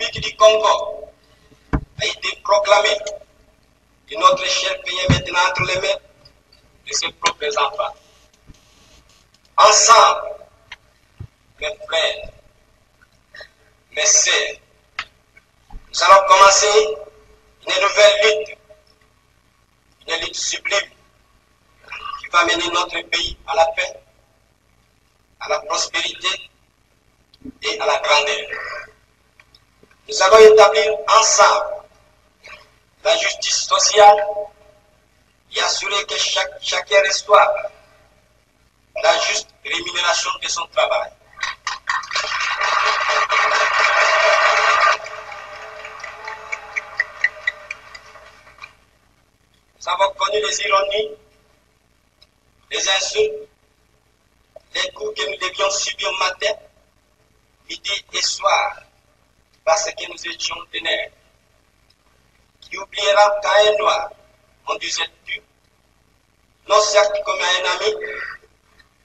République du Congo a été proclamée et notre cher pays est maintenant entre les mains de ses propres enfants. Ensemble, mes frères, mes sœurs, nous allons commencer une nouvelle lutte, une lutte sublime qui va mener notre pays à la paix, à la prospérité et à la grandeur. Nous allons établir ensemble la justice sociale. Et assurer que chaque, chacun reçoive la juste rémunération de son travail. Nous avons connu les ironies, les insultes, les coups que nous devions subir matin, midi et soir parce que nous étions ténèbres. Qui oubliera qu'à un noir, on disait tu, non certes comme un ami,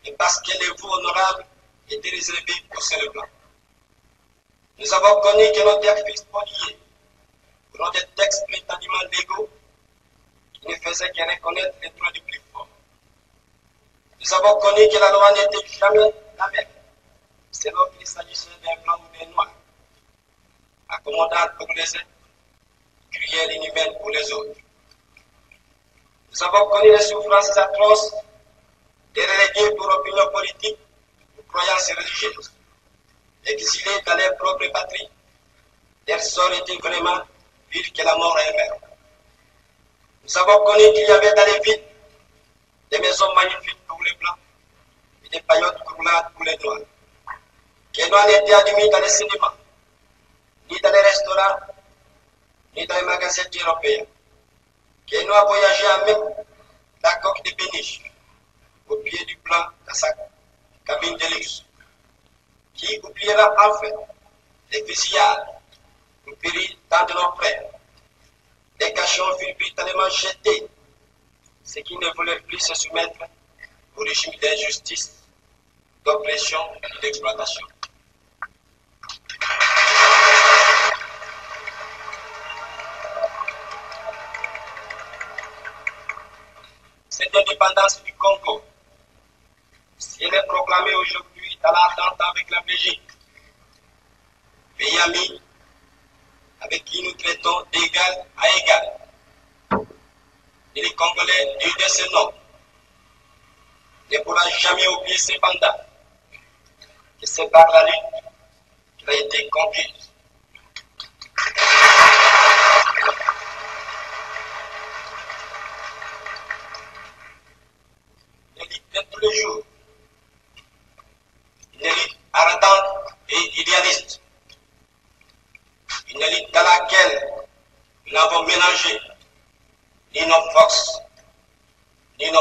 mais parce que les vous honorables étaient réservés au blanc. Nous avons connu que nos terres furent spoliées pour des textes prétendument légaux qui ne faisaient que reconnaître les droits du plus fort. Nous avons connu que la loi n'était jamais la même, selon qu'il s'agissait d'un blanc ou d'un noir accommodante pour les uns, cruelle inhumaine pour les autres. Nous avons connu les souffrances atroces des relégués pour opinion politique ou croyances religieuses, exilés dans leur propre patrie. Leur sort était vraiment pire que la mort elle-même. Nous avons connu qu'il y avait dans les villes des maisons magnifiques pour les blancs et des paillotes croulades pour les noirs. Que les noirs étaient admis dans les cinémas ni dans les restaurants, ni dans les magasins européens. Qui nous a voyagé même la coque de péniche, au pied du plan dans sa cabine de luxe. Qui oubliera enfin les fusillades pour périr tant de nos frères. Les cachons brutalement jetés, ceux qui ne voulaient plus se soumettre au régime d'injustice, d'oppression et d'exploitation. Cette indépendance du Congo, si elle est proclamée aujourd'hui dans l'entente avec la Belgique, pays ami avec qui nous traitons d'égal à égal, et les Congolais de ce nom ne pourra jamais oublier cependant que c'est par la lutte qu'il a été conquise.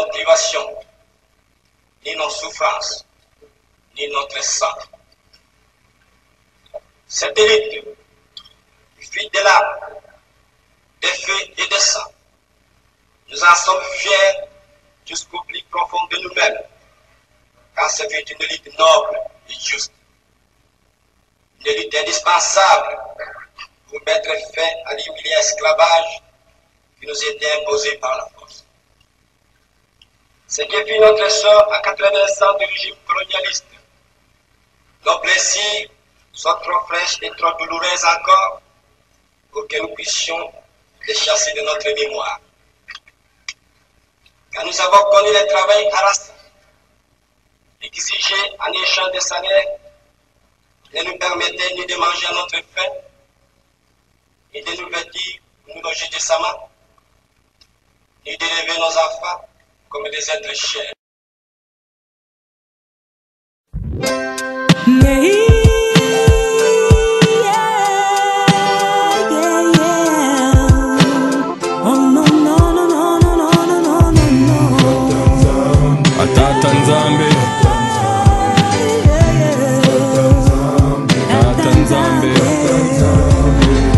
Nos privations, ni nos souffrances, ni notre sang. Cette élite fuit de là, des feux et des sang. Nous en sommes fiers jusqu'au plus profond de nous-mêmes, car c'est une élite noble et juste. Une élite indispensable pour mettre fin à l'humiliant esclavage qui nous était imposé par la force. Ce qui fut notre sort à 80 ans du régime colonialiste. Nos blessures sont trop fraîches et trop douloureuses encore pour que nous puissions les chasser de notre mémoire. Quand nous avons connu le travail harassant, exigé en échange de salaire, ne nous permettait ni de manger à notre faim, ni de nous vêtir ou nous loger décemment, ni d'élever nos enfants comme des êtres chers.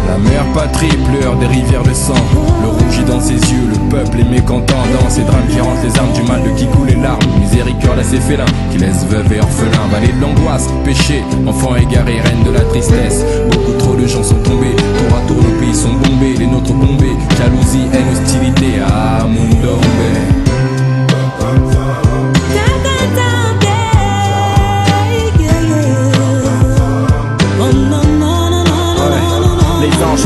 La mère patrie pleure des rivières de sang. Le dans ses yeux, le peuple est mécontent Dans ces drames qui rendent les armes du mal de qui coule les larmes. Miséricorde à ces félins qui laissent veuves et orphelins. Vallée de l'angoisse, péché, enfants égarés, reine de la tristesse. Beaucoup trop de gens sont tombés, tour à tour nos pays sont bombés, les nôtres bombés. Jalousie, haine, hostilité, ah mon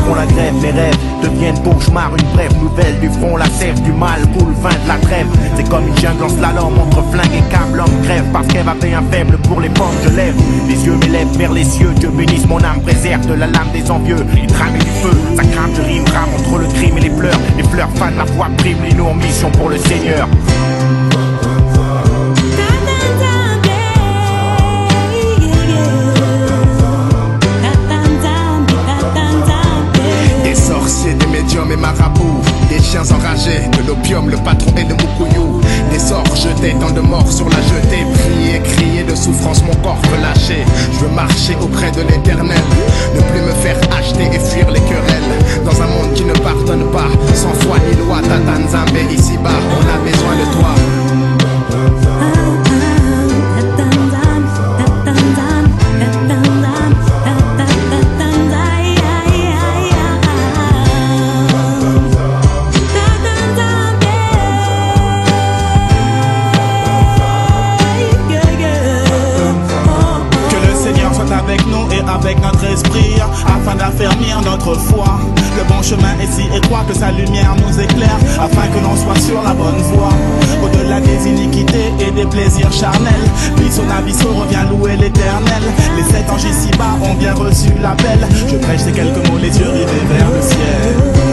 Les font la grève, mes rêves deviennent cauchemars, une brève nouvelle du front, la sève du mal coule, fin de la trêve. C'est comme une jungle en slalom entre flingue et câble, l'homme crève parce qu'elle avait un faible pour les pommes, je lève les yeux m'élèvent vers les cieux, Dieu bénisse mon âme, préserve de la lame des envieux, il trame et du feu, ça crame, je rime, rame entre le crime et les pleurs, les fleurs fan, la foi prime, les nous en mission pour le Seigneur. Médiums et marabouts Des chiens enragés, de l'opium, le patron et le moukouyou. Des sorts jetés, tant de morts sur la jetée est si étroit que sa lumière nous éclaire afin que l'on soit sur la bonne voie. Au-delà des iniquités et des plaisirs charnels, puis son abysso revient louer l'éternel. Les sept anges ici-bas ont bien reçu l'appel. Je prêche ces quelques mots, les yeux rivés vers le ciel.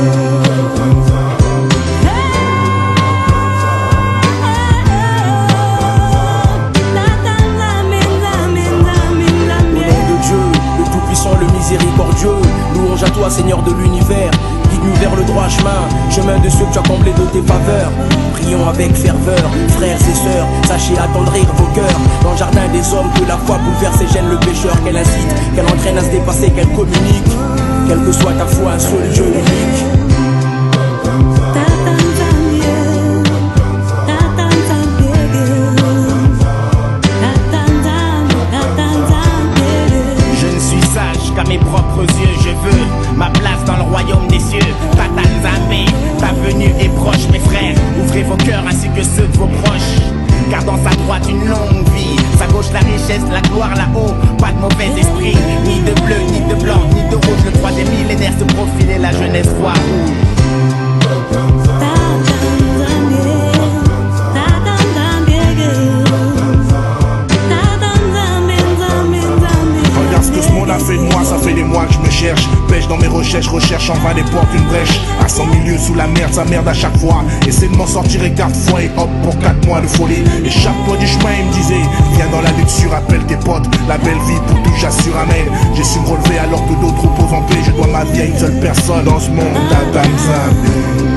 Tu as comblés de tes faveurs. Prions avec ferveur, frères et sœurs, sachez attendrir vos cœurs. Dans le jardin des hommes, que la foi bouleverse et gêne le pécheur, qu'elle incite, qu'elle entraîne à se dépasser, qu'elle communique. Quelle que soit ta foi, un seul Dieu unique. Propres yeux, je veux ma place dans le royaume des cieux. Tata Nzambe, ta venue est proche, mes frères. Ouvrez vos cœurs ainsi que ceux de vos proches. Car dans sa droite une longue vie, sa gauche la richesse, la gloire là-haut, pas de mauvais esprit, ni de bleu, ni de blanc, ni de rouge. Le troisième millénaire se profile et la jeunesse voit rouge. Recherche en vain des portes une brèche. À 100 milieux sous la merde, ça merde à chaque fois. Essaie de m'en sortir et garde foi et hop pour 4 mois de folie. Échappe-toi du chemin, il me disait. Viens dans la lutte, rappelle tes potes. La belle vie pour tout, j'assure, amen. J'ai su me relever alors que d'autres reposent en paix. Je dois ma vie à une seule personne dans ce monde, Nzambe.